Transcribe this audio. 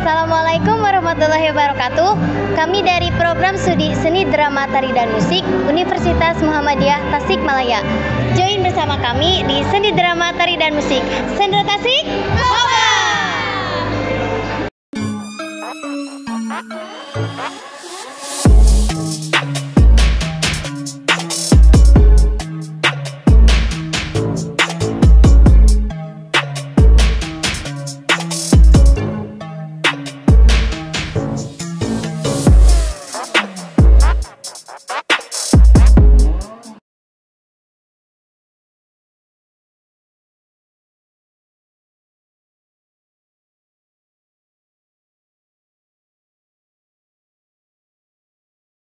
Assalamualaikum warahmatullahi wabarakatuh. Kami dari program studi seni drama tari dan musik Universitas Muhammadiyah Tasikmalaya. Join bersama kami di seni drama tari dan musik. Sendro Tasik, Power!